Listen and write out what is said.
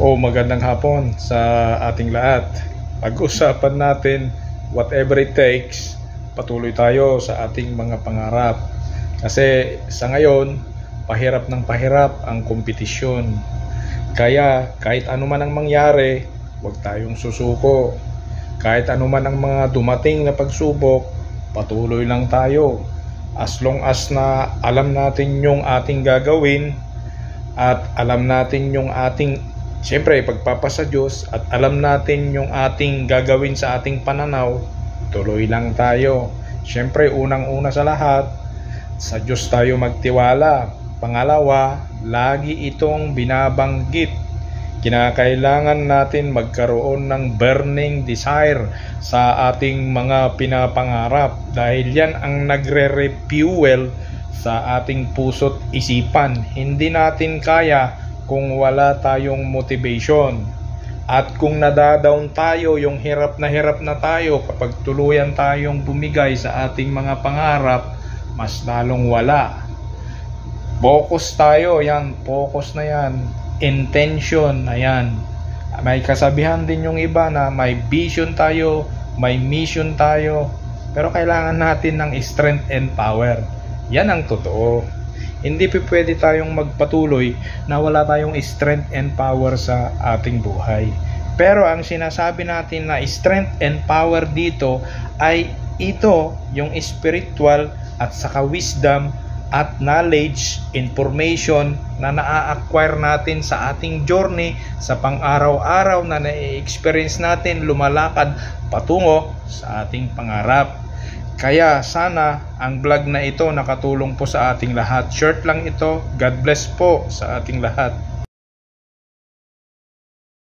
O magandang hapon sa ating lahat. Pag-usapan natin whatever it takes, patuloy tayo sa ating mga pangarap. Kasi sa ngayon, pahirap ng pahirap ang kompetisyon. Kaya kahit ano man ang mangyari, huwag tayong susuko. Kahit ano man ang mga dumating na pagsubok, patuloy lang tayo. As long as na alam natin yung ating gagawin at alam natin yung ating Siyempre, pagpapasa Diyos at alam natin yung ating gagawin sa ating pananaw, tuloy lang tayo. Siyempre, unang-una sa lahat, sa Diyos tayo magtiwala. Pangalawa, lagi itong binabanggit. Kinakailangan natin magkaroon ng burning desire sa ating mga pinapangarap dahil yan ang nagre-refuel sa ating puso't isipan. Hindi natin kaya kung wala tayong motivation. At kung nadadown tayo, yung hirap na hirap na tayo kapag tuluyan tayong bumigay sa ating mga pangarap, mas lalong wala. Focus tayo, yan, focus na yan. Intention, ayan. May kasabihan din yung iba na may vision tayo, may mission tayo, pero kailangan natin ng strength and power. Yan ang totoo. Hindi pa pwede tayong magpatuloy na wala tayong strength and power sa ating buhay. Pero ang sinasabi natin na strength and power dito ay ito yung spiritual at saka wisdom at knowledge, information na naa-acquire natin sa ating journey sa pang-araw-araw na na-experience natin lumalakad patungo sa ating pangarap. Kaya sana ang vlog na ito nakatulong po sa ating lahat. Short lang ito. God bless po sa ating lahat.